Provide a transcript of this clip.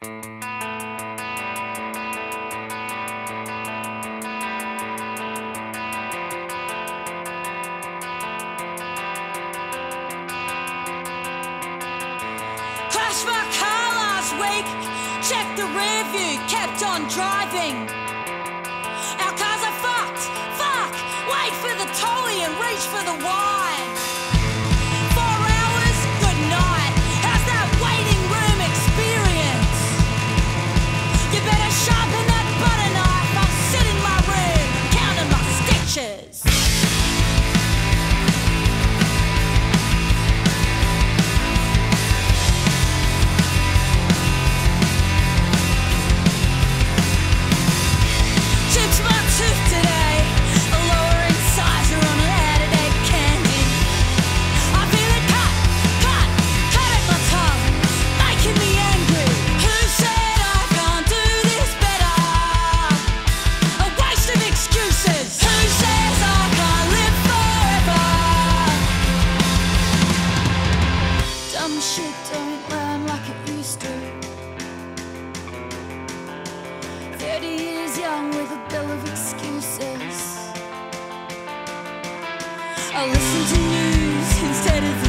Crashed my car last week. Checked the rear view, kept on driving. Our cars are fucked. Fuck! Wait for the tolly and reach for the wall. full of excuses. I listen to news instead of.